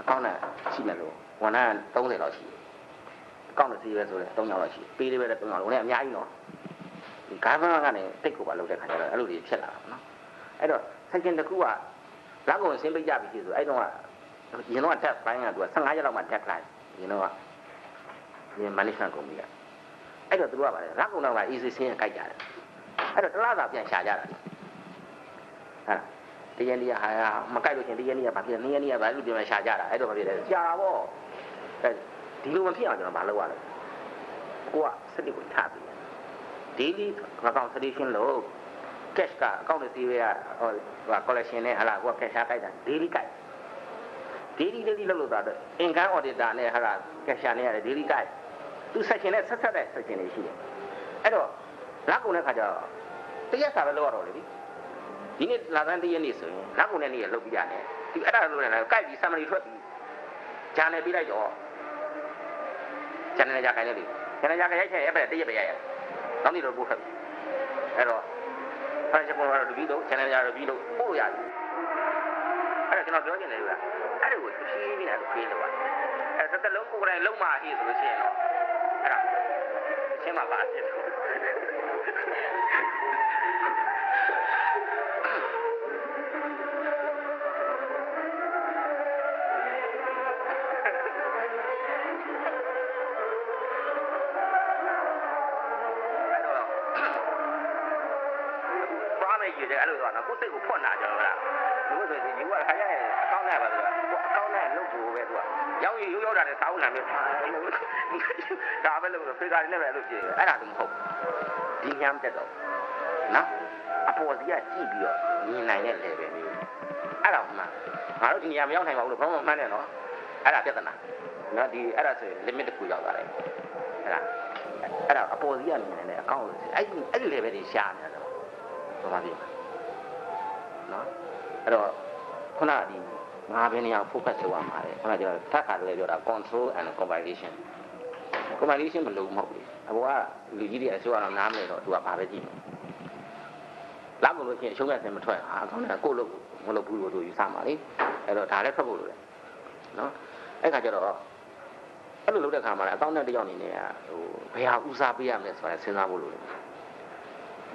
အကောင့်နဲ့ရှိမယ်လို့ဝန်ထမ်း30လောက်ရှိတယ်အကောင့်နဲ့စီးပဲဆိုရင်3ယောက်လောက်ရှိပေးလေးပဲ3ယောက်လုံးလည်းအများကြီးနော်ဒီ government ကနေတိတ်ကိုပါလုပ်တဲ့ခါကျတော့အဲ့လိုတွေဖြစ်လာတာပေါ့နော်အဲ့တော့ second တစ်ခုကလက်ကုန်ဆင်းပိတ်ကြပြီဆိုအဲ့တော့ရင်တော့ test ပိုင်းကသူက15ရက်လောက်မှ test လိုက်ရင်တော့ဒီ management ကုမ္ပဏီကအဲ့တော့သူတို့ကပါတယ်လက်ကုန်တော့က easy ဆင်းရကြိုက်ကြတယ်အဲ့တော့တလားသာပြန်ရှာကြတာဟာ တရနေ့ဟာမကြိုက်လို့ရှင်တရနေ့ကဘာဖြစ်လဲနေ့ရက်နေ့ကဘာလို့ပြန်ရှာကြတာအဲ့တော့ဘာဖြစ်လဲရှာတာပေါ့အဲဒီလိုမဖြစ်အောင်ကျွန်တော်မလုပ်ရလို့ကိုကစနစ်ကိုထားပြီ daily reconciliation လို့ cash က account စီးရဟိုဟို collection နဲ့ဟာလာကို cash ကြိုက်တာ daily ကြိုက် daily daily လုပ်လို့တာတော့ income auditor နဲ့ဟာလာ cash နဲ့ရတယ် daily ကြိုက်သူ section နဲ့ဆက်ဆက်တဲ့ section တွေရှိတယ်အဲ့တော့လက်ကုန်တဲ့ခါကျတော့တရက်စာပဲလုပ်ရတော့လေဒီ ဒီနေ့လာတန်းတရက်နေ့ဆိုရင်လက်ကုန်တဲ့နေ့ရလုပ်ပြရတယ်ဒီအဲ့ဒါလုပ်နေတယ်ကြိုက်ပြီး summary ထွက်ပြီးဂျာနယ်ပြလိုက်တော့ဂျာနယ်ကြခိုင်းလိုက်ပြီဂျာနယ်ကြခိုင်းရိုက်ချင်အဲ့ပဲတရက်ပဲရိုက်ရနောက်နေ့တော့ပို့ထွက်အဲ့တော့အဲ့ဒါကျွန်တော်တို့ review လုပ် channel ရ review လုပ်ပို့ရတယ်အဲ့ဒါကျွန်တော်ပြောချင်တယ်ကအဲ့ဒါကိုသူရှင်းပြီးအဲ့လိုပြေးလို့ရတယ်အဲ့ဒါတစ်လုံးကိုယ်တိုင်လုံးမဟိဆိုလို့ရှိရင်တော့အဲ့ဒါရှင်းမှာပါဖြစ်တယ် စိတ်ကိုဖွင့်လာကြတော့လားလူဆိုရင်ယူရခါရရဲ့အကောင့်နဲ့ပါဆိုတော့ကိုအကောင့်နဲ့လုပ်ဖို့ပဲသူကရောက်ရင်ရိုးရောက်တာနဲ့စာအုပ်နာမျိုးဒါပဲလို့ဖေးကားနဲ့ပဲလို့ပြေအဲ့ဒါတော့မဟုတ်ဒီညမ်းတက်တော့နော်အပေါ်စီကကြည့်ပြီးတော့မြင်နိုင်တဲ့ level မျိုးအဲ့ဒါမှငါတို့ဒီနေရာမရောက်နိုင်ပါဘူးလို့ဘာမှမှန်းနေတော့အဲ့ဒါပြဿနာနော်ဒီအဲ့ဒါဆိုရင် limit တစ်ခုရောက်သွားတယ်အဲ့ဒါအဲ့ဒါအပေါ်စီကမြင်နေတဲ့အကောင့်လို့အဲ့ဒီအဲ့ဒီ level တွေရှားနေတာတော့ဘာမှပြ နော်အဲ့တော့ခုနကဒီငါဘယ်နေရာ focus လုပ်ရမှာလဲခုနကပြောထပ်ခါလည်းပြောတာ control and compilation compilation မလုပ်မဟုတ်ဘူးအဘောကလူကြီးတွေအစိုးရတော့နားမလဲတော့သူကဘာပဲကြည့်မှာလောက်ကုန်လို့ရှိရင်အရှုံးရစင်မထွက်ဟာအကောင်းနဲ့ကိုလို့မလုပ်ဘူးလို့သူယူဆမှာလေအဲ့တော့ဒါလည်းထွက်ဖို့လိုတယ်နော်အဲ့ခါကျတော့အဲ့လိုလုပ်တဲ့ခါမှာလည်းအကောင်းနဲ့တယောက်အနေနဲ့ကဟိုဘယ်ဟာဦးစားပေးရမလဲဆိုတာစဉ်းစားဖို့လိုတယ်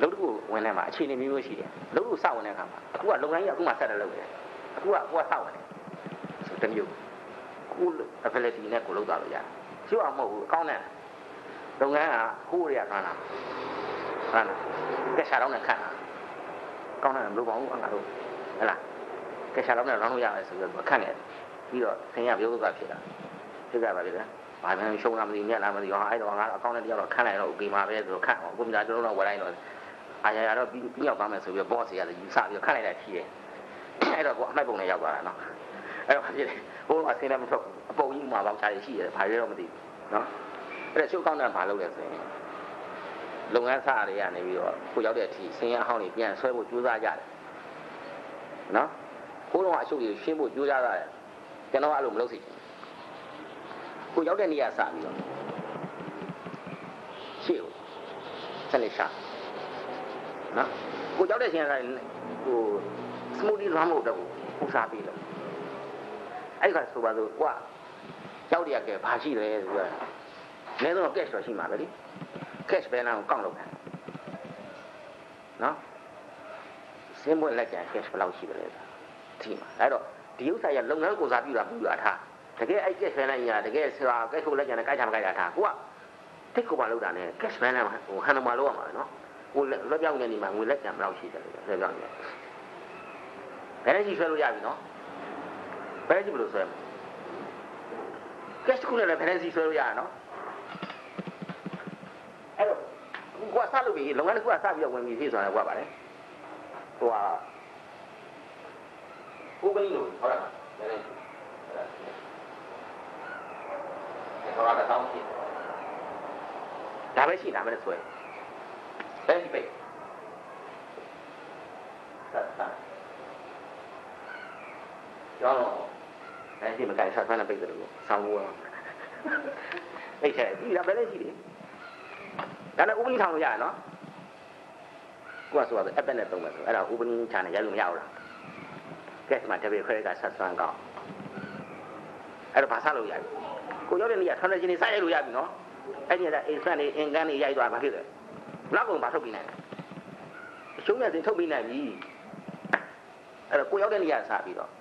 လုပ်တခုဝင်နေမှာအခြေအနေမျိုးမျိုးရှိတယ်လုပ်လို့စဝင်တဲ့အခါမှာအခုကလုပ်ငန်းကြီးအခုမှဆက်တယ်လုပ်နေတယ်အခုကအခုကစဝင်တယ်ဆိုတမျိုးခု ability နဲ့ကိုလုပ်တာလို့ရတယ်ရှိအောင်မဟုတ်ဘူးအကောင်းနဲ့လုပ်ငန်းကဟိုးရရခန်းလာခန်းလာကဲရှာတော့နဲ့ခန့်လာကောင်းတယ်မလုပ်ပါဘူးငါတို့ဟဲ့လားကဲရှာတော့နဲ့လောင်းလို့ရတယ်ဆိုပြီးတော့ခန့်နေပြီးတော့ဆင်းရပြောဥစ္စာဖြစ်တာဖြစ်ကြပါပြီလားဘာမှမရှုံးလားမသိမြက်လားမသိဟာအဲ့တော့ငါအကောင့်နဲ့တယောက်တော့ခန့်လိုက်တော့ဥပ္ပိမာပဲဆိုတော့ခန့်အောင်ကွန်ပျူတာကျွန်တော်တို့ဝယ်လိုက်တော့ အာရရတော့ပြီးပြီးရောက်သွားမယ်ဆိုပြီးတော့ boss ရတယ်ယူဆပြီးတော့ခန့်လိုက်တာရှိတယ်အဲ့တော့ကိုအမှတ်ပုံနဲ့ရောက်သွားတာနော်အဲ့တော့ဖြစ်တယ်ဟိုကအစင်းလည်းမထွက်ဘူးအပုံကြီးမှာပေါက်ချာရရှိတယ်ဘာရဲတော့မသိဘူးနော်အဲ့ဒါရှုပ်ကောင်းတဲ့ဘာလုပ်လဲဆိုရင်လုပ်ငန်းစာတွေကနေပြီးတော့ကိုရောက်တဲ့အထိဆင်းရဲအဟောင်းတွေပြန်ဆွဲဖို့ကြိုးစားကြတယ်နော်ကိုတော့အရှုပ်တွေရှင်းဖို့ကြိုးစားရတယ်ကျွန်တော်အဲ့လိုမလုပ်စီချင်ကိုရောက်တဲ့နေရာစပြီးတော့ရှေ့ကိုဆက်လက်ရှာ နော်ကိုရောက်တဲ့ချိန်ကဟို smoothie လွှမ်းဖို့တော့ဥစားပေးလို့အဲ့ကဆိုပါစို့ကွာရောက်ရကဲဘာရှိလဲဆိုတော့အနည်းဆုံး cash တော့ရှိမှာပဲလေ cash ပဲနာကိုကောက်လို့ခံနော်စင်းမွေးလက်ကျန် cash ဘယ်လောက်ရှိတယ်လဲဒီမှာအဲ့တော့ဒီဥစ္စာရလုပ်ငန်းကိုစားပြတာပြတာထားတကယ်အဲ့ cash ပဲနိုင်ညာတကယ်ဆိုတာ cash ကိုလက်ကျန်နဲ့ကြိုက်ချမကြိုက်တာထားကိုကတစ်ကိုပါလောက်တာနဲ့ cash ပဲနိုင်ဟိုဟန်နမလောက်ရမှာနော် ကိုလက်ပြောင်းနေနေမှာငွေလက်ကျန်ဘယ်လောက်ရှိတယ်လဲလက်ပြောင်းနေဘယ်နဲ့ကြီးဆွဲလို့ရပြီနော်ဘယ်နဲ့ကြီးဘယ်လိုဆွဲမလဲ cash ခုနဲ့လည်းဘယ်နဲ့ကြီးဆွဲလို့ရရနော်အဲ့တော့ကိုကစလုပ်ပြီးလုပ်ငန်းတစ်ခုကစပြီးတော့ဝင်ပြီးဖြစ်ဆိုတာကပါလေဟိုဟာဥပနိလို့ဟုတ်လားနည်းနည်းဟောတာတောင်းရှိဒါပဲရှိတာမနဲ့ဆွဲ ဘယ်ဒီပိတ်ဆက်ဆက်ကျောင်းတော့အဲဒီမကန်ဆက်ဆန်းတဲ့ပိတ်တယ်လို့ဆောင်းဘူးပိတ်ချဲဒီကဘယ်လဲရှိတယ်ဒါနဲ့ opening ထောင်လို့ရရနော်ကိုကဆိုတော့ app နဲ့သုံးမယ်ဆိုအဲ့ဒါ opening ချာနဲ့ရိုက်လို့မရဘူးလား cash မှာ debit credit ကဆက်ဆွမ်းကောင်းအဲ့တော့ဘာဆက်လို့ရပြီကိုရောက်တဲ့နေ့က transaction တွေစရိုက်လို့ရပြီနော်အဲ့ဒီက expense တွေ income တွေရိုက်သွားမှာဖြစ်တယ် နောက်ကုန်ဘာထုတ်ပြီးနိုင်အရှုံးရစင်ထုတ်ပြီးနိုင်ပြီအဲ့တော့ကိုရောက်တဲ့နေ့ကစပြီးတော့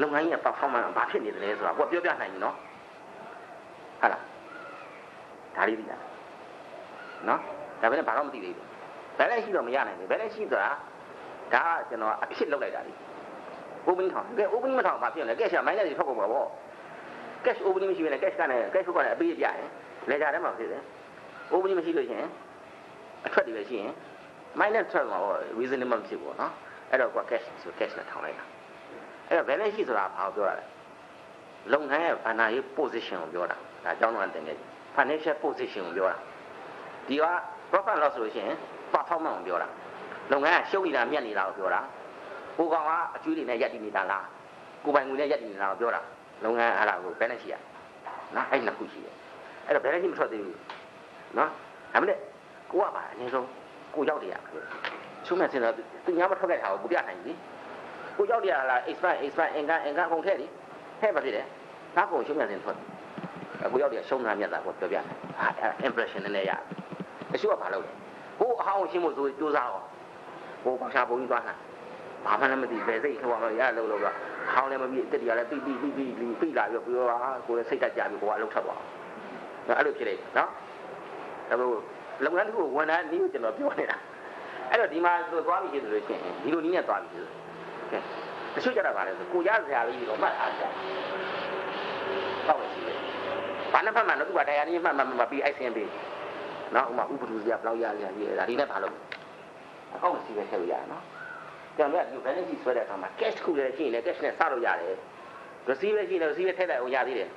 လုပ်ငန်းကြီးရဲ့ performance ဘာဖြစ်နေတယ်လဲဆိုတာကိုပြောပြနိုင်ပြီနော်ဟုတ်လားဒါလေးသိလားနော်ဒါပေမဲ့ဘာမှမသိသေးဘူးဘယ်လဲရှိတော့မရနိုင်ဘူးဘယ်လဲရှိဆိုတာဒါကကျွန်တော်အဖြစ်လုပ်လိုက်တာလေ opening ထောင်ကဲ opening မထောင်ဘာဖြစ်လဲ cash က minus တွေထွက်ကုန်ပါဗော cash opening မရှိဘဲနဲ့ cash ကနဲ့ cash ကနဲ့အပေးပြရင်လေဂျာထဲမှာဖြစ်တယ် opening မရှိလို့ရှိရင် အထွက်တွေပဲရှိရင် minus ထွက်မှာဗော reasonable ဖြစ်ပေါ့နော်အဲ့တော့က cash ဆို cash နဲ့ထောင်လိုက်တာအဲ့တော့ balance sheet ဆိုတာဘာကိုပြောတာလဲလုပ်ငန်းရဲ့ financial position ကိုပြောတာဒါအကြောင်းတော့တင်နေ financial position ကိုပြောတာဒီက profit loss ဆိုလို့ရှိရင် performance ကိုပြောတာလုပ်ငန်းကရှုပ်နေတာမြတ်နေတာကိုပြောတာကိုကောင်ကအကျွေးတွေနဲ့ရက်တည်နေတာလားကိုပိုင်ငွေနဲ့ရက်တည်နေတာကိုပြောတာလုပ်ငန်းအဲ့ဒါကို balance sheet ရနော်အဲ့နှစ်ခုရှိတယ်အဲ့တော့ balance sheet မထွက်သေးဘူးနော်ဒါမှမဟုတ် ကိုကပါအရင်ဆုံးကိုရောက်တယ်ရချုံးမဲ့စင်တော့သူညာမထွက်ခဲ့တာကိုကိုပြနိုင်ပြီကိုရောက်တယ်ရလား expand expand အင်ကန်အင်ကန်ကုန်ထည့်တယ်ထည့်ပါဖြစ်တယ်နောက်ကုန်ချုံးမဲ့စင်ထွက်ကိုရောက်တယ်ရှုံးတာမြတ်တာကိုပြောပြတယ်ဟာ impression နဲ့ရတယ်တချို့ကဘာလုပ်လဲဟိုအဟောင်းရှင်းဖို့ဆိုကြိုးစားတော့ဟိုဘာသာပုံကြီးသွားတာဘာမှလည်းမသိဘယ်စိတ်ဟိုမှာရလို့လို့ကဟောင်းလည်းမပြီးတက်တရားလည်းပြီးပြီးပြီးပြီးပြီးလာပြီးပြောတာကိုယ်စိတ်တက်ကြပြီးကိုကအလုပ်ထပ်သွားအဲ့လိုဖြစ်နေနော်ဒါပေမဲ့ လုပ်ငန်းတစ်ခုဝန်ထမ်းနည်းကိုကျွန်တော်ပြောနေတာအဲ့တော့ဒီမှာသူသွားပြီးဖြစ်လို့ရှိရင်ဒီလိုနည်းနဲ့သွားပြီးဖြစ်တယ်ကဲတချို့ကြတာပါလဲဆိုကိုရစရာလေးတော့မှတ်အားကြနကောက်ပဲရှိတယ်ဘာနဲ့ဖတ်မှတော့သူကတရားကြီးမှတ်မှမပြီးအိုက်ဆင်းပြီးနော်ဥမာဥပဒုစရဘလောက်ရရရဒါဒီနဲ့ဘာလို့အကောင့်စီပဲထည့်လို့ရနော်ကြံပြဒီ balance sheet ဆွဲတဲ့အခါမှာ cash ခုလည်းရှိရင်လည်း cash နဲ့စလို့ရတယ် receive လည်းရှိရင် receive ထည့်လိုက်အောင်ရသေးတယ်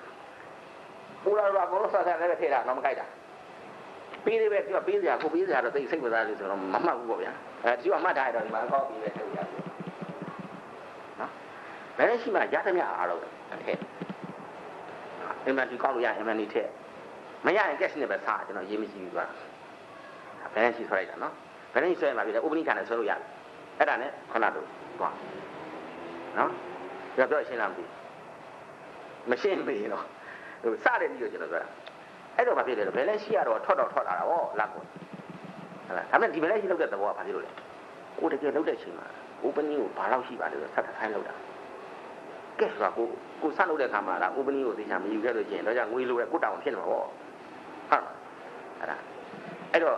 ပူလာတော့အကုန်လုံးဆက်ဆက်လည်းထည့်တာတော့မကြိုက်တာ ပေးသေးပဲသူကပေးစရာကိုပေးစရာတော့သိစိတ်ဝင်စားလို့ဆိုတော့မမှတ်ဘူးပေါ့ဗျာအဲဒီကအမှတ်ထားရတော့ဒီမှာအကောင့်ပြီးပဲထည့်လို့ရတယ်နော် balance sheet မှာရသမျှအားလုံးထည့် inventory ကောက်လို့ရ inventory ထည့်မရရင် cash နဲ့ပဲစားကျွန်တော်ရေးမရှိဘူးကွာ balance sheet ဆွဲလိုက်တာနော် balance sheet ဆွဲမှာပြီလေ opening ခံနဲ့ဆွဲလို့ရတယ်အဲ့ဒါနဲ့ခဏတော့သွားနော်ပြောပြောရှင်းလားမသိမရှင်းပြီတော့ဟိုစတဲ့ပြီးတော့ကျွန်တော်ပြောတာ အဲ့တော့ဘာဖြစ်လဲတော့ balance sheet ကတော့ထွက်တော့ထွက်လာတာဟောလက်ကိုဟုတ်လားဒါပေမဲ့ဒီ balance sheet လောက်တဲ့သဘောကဘာဖြစ်လို့လဲကိုတကယ်လောက်တဲ့အချိန်မှာ opening ကိုဘာလောက်ရှိပါလဲဆိုဆက်ထိုင်းလောက်တာကဲဆိုတာကိုကိုဆက်လုပ်တဲ့ခါမှာလား opening ကိုသိချာမယူခဲ့လို့ရှိရင်တော့じゃငွေလိုရကိုတောင်ဖြစ်နေမှာပေါ့ဟုတ်လားအဲ့ဒါအဲ့တော့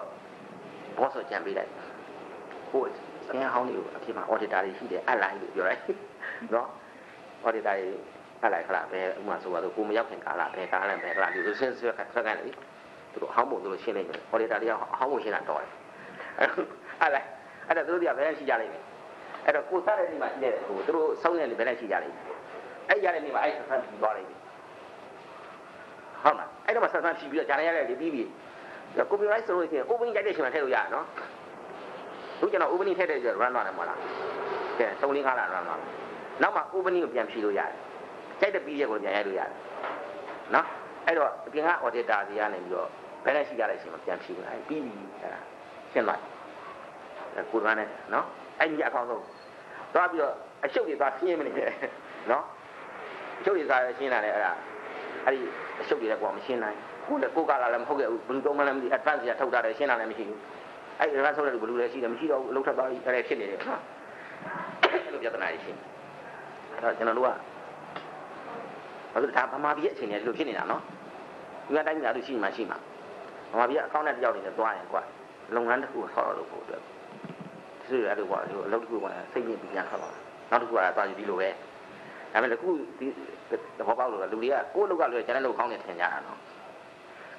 ဘောဆိုကြံပေးလိုက်ကိုစကန်ဟောင်းတွေကိုအဖြစ်မှာ auditor တွေရှိတယ်အလိုက်လို့ပြောလိုက်နော် auditor တွေ အလိုက်ခလားဘယ်ဥမာဆိုပါတော့ကိုမရောက်ခင်ကာလဘယ်ကာလလဲဘယ်ကာလဒီလိုဆင်းဆွဲခက်ခက်ကန်လေသူတို့ဟောင်းပုံသူတို့ရှင်းလိုက်တယ် auditor တွေကဟောင်းပုံရှင်းတာတော့တယ်အလိုက်အဲ့ဒါသူတို့တွေကဘယ်ရှိကြလိမ့်မယ်အဲ့တော့ကိုစားတဲ့နေ့မှာရှိတဲ့ဟိုသူတို့ဆုံးတဲ့နေ့ဘယ်နဲ့ရှိကြလိမ့်မယ်အဲ့ရတဲ့နေ့မှာအဲ့ဆက်ဆန်းပြီးသွားလိမ့်မယ်ဟုတ်လားအဲ့တော့မှဆက်ဆန်းပြီးပြီးတော့ဂျာနေရတဲ့လေပြီးပြီးကွန်ပျူတာဆိုလို့ရှိရင် opening ရိုက်တဲ့အချိန်မှာထည့်လို့ရတယ်နော်သူကျွန်တော် opening ထည့်တဲ့ကျ run သွားတယ်မဟုတ်လားကဲ3 5လား run သွားနောက်မှ opening ကိုပြန်ဖြည့်လို့ရတယ် ကြိုက်တဲ့ပြီးရက်ကိုပြန်ရိုက်လို့ရတယ်နော်အဲ့တော့အပြင်က auditor တွေကနေပြီးတော့ balance ရှိကြတဲ့အချိန်မှာပြန်ဖြည့်လို့အဲ့ပြီးပြီအဲ့ဒါရှင်းသွားတယ်ကိုရမ်းနဲ့နော်အဲ့ဒီအကောင်းဆုံးသွားပြီးတော့အရှုပ်တွေသွားရှင်းမနေနဲ့နော်အရှုပ်တွေသွားရှင်းလာတယ်အဲ့ဒါအဲ့ဒီအရှုပ်တွေလည်းကိုယ်မရှင်းနိုင်ကိုယ်လည်းကိုယ်ကလာလည်းမဟုတ်ခဲ့ဘူးဘယ်လိုတော့မှလည်းမသိ advance ရထုတ်တာလည်းရှင်းတာလည်းမရှိဘူးအဲ့ဒီ advance ထုတ်တဲ့လူဘယ်လိုလဲရှိတယ်မရှိတော့ဘူးအလုပ်ထပ်သွားပြီးအဲ့ဒါဖြစ်နေတယ်နော်အဲ့လိုပြဿနာတွေရှိအဲ့တော့ကျွန်တော်တို့က ဘာလို့ဒါဗမာပြည်ရဲ့အခြေအနေဒီလိုဖြစ်နေတာနော်ဒီကတိုင်းပြည်အတူရှိမှရှိမှာဗမာပြည်ကအကောင့်နဲ့တယောက်နေနဲ့တွားရင်ကွာလုပ်ငန်းတစ်ခုဆောက်ရလို့ဖို့အတွက်ဒီလိုအဲ့လိုပေါ့ဒီအလုပ်တစ်ခုကစိတ်ညစ်ပြီးပြန်ထွက်သွားနောက်တစ်ခုကသွားယူဒီလိုပဲဒါပေမဲ့အခုဒီသဘောပေါက်လို့လူတွေကကိုယ့်လောက်ကလွယ်ကျန်တဲ့လောက်ကောင်းနေထင်ကြတာနော်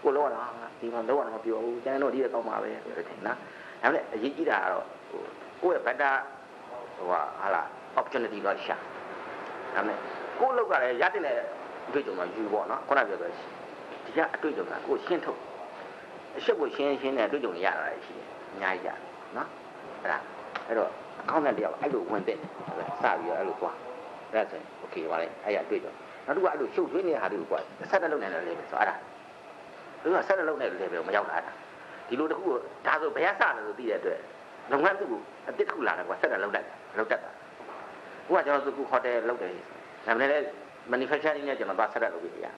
ကိုယ်လောကတော့ဒီမှာလောကတော့မပြောဘူးကျန်တော့ဒီကကောင်းပါပဲဆိုထင်နော်ဒါပေမဲ့အရေးကြီးတာကတော့ဟိုကိုယ့်ရဲ့ဗတ္တဟိုဟာလာ opportunity တော့ရှာဒါပေမဲ့ကိုယ့်လောက်ကလည်းရတဲ့ အတွေ့အကြုံမှယူပေါ့နော်ခုနပြောသွားဒီကအတွေ့အကြုံကကိုယ်ရှင်းထုတ်အရှက်ကိုရှင်းရှင်းတဲ့အတွေ့အကြုံရတာရှိတယ်အများကြီးကြနော်အဲ့ဒါအဲ့တော့အကောင့်နဲ့တယောက်အဲ့လိုဝင်တဲ့စပြီးတော့အဲ့လိုသွားအဲ့ဒါဆိုရင် okay ပါလေအဲ့ရအတွေ့အကြုံနောက်တစ်ခုကအဲ့လိုရှုပ်ထွေးနေတဲ့ဟာတွေကိုကွာဆက်တက်လုပ်နေတယ်လေဆိုအဲ့ဒါသူကဆက်တက်လုပ်နေတယ်လေပဲမရောက်လာတာဒီလိုတခုဒါဆိုဘယ်ကစတယ်ဆိုသိတဲ့အတွက်လုပ်ငန်းသူ့ကိုအတစ်တစ်ခုလာတယ်ကွာဆက်တက်လုပ်လိုက်လုပ်တတ်တာဟိုကကျွန်တော်သူဟိုတယ်လုပ်တယ်ဒါမှလည်း manufacturing နဲ့ကျွန်တော်သွားဆက်တက်လုပ်ပြီးရ